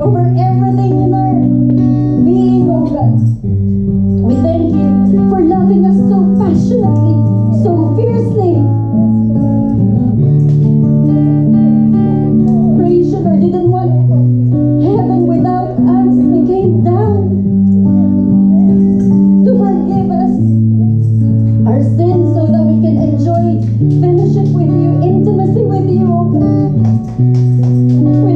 over everything in our being. Oh sin so that we can enjoy fellowship with you, intimacy with you, oh God.